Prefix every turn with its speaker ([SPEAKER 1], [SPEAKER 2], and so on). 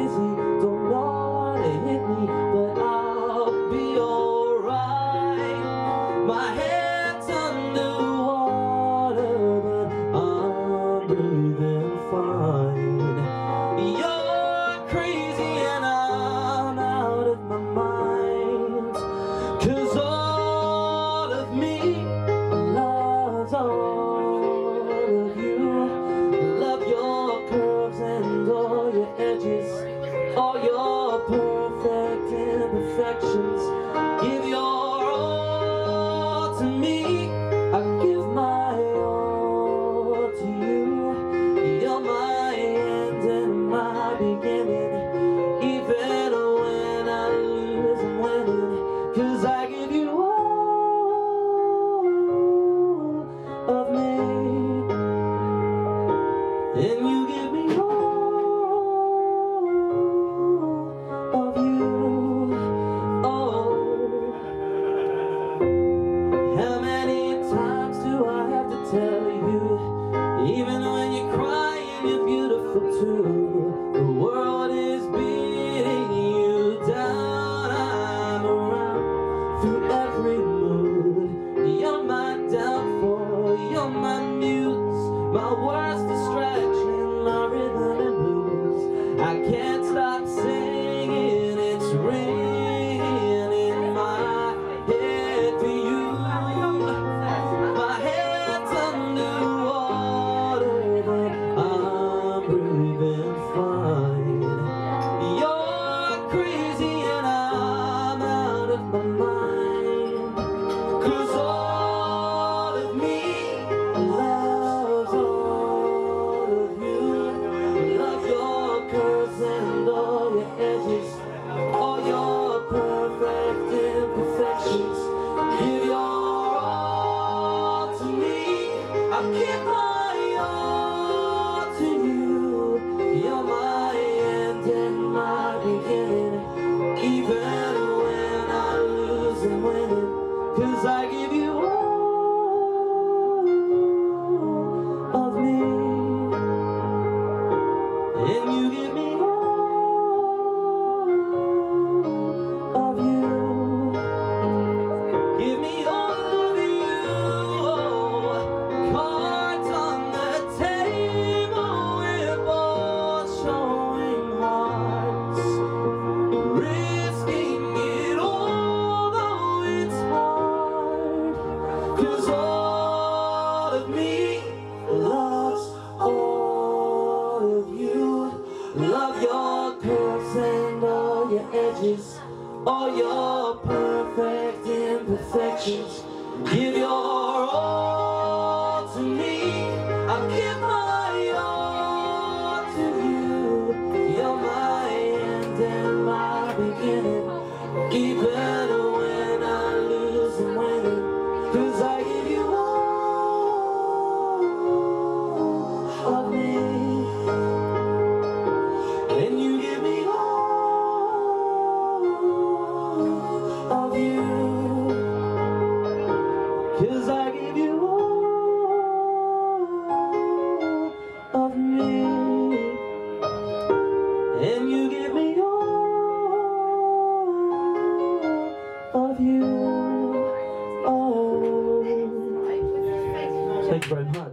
[SPEAKER 1] isn't while worst. Love your curves and all your edges, all your perfect imperfections. Give your all to me. I'll give my all to you. You're my end and my beginning. you. Oh, thank you very much.